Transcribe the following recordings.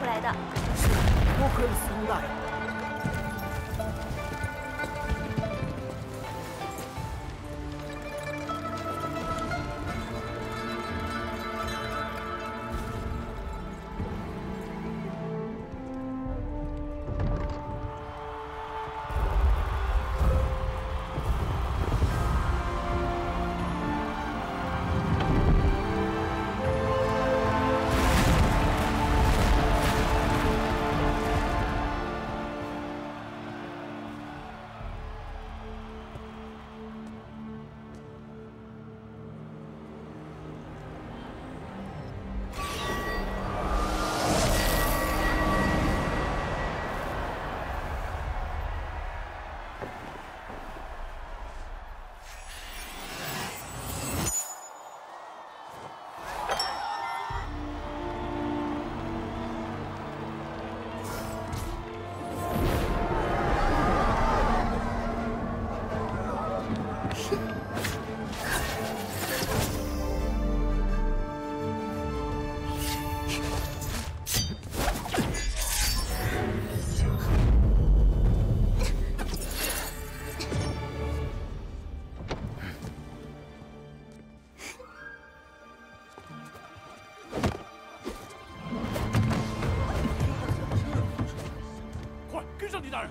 回来的。多亏了司空大人。快跟上狄大人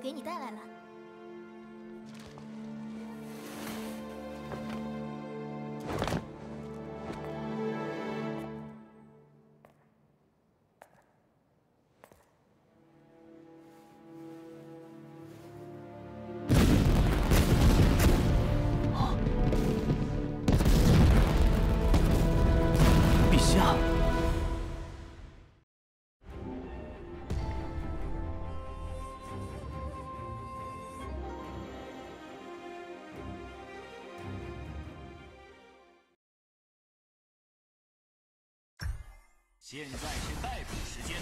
给你带来了。现在是逮捕时间。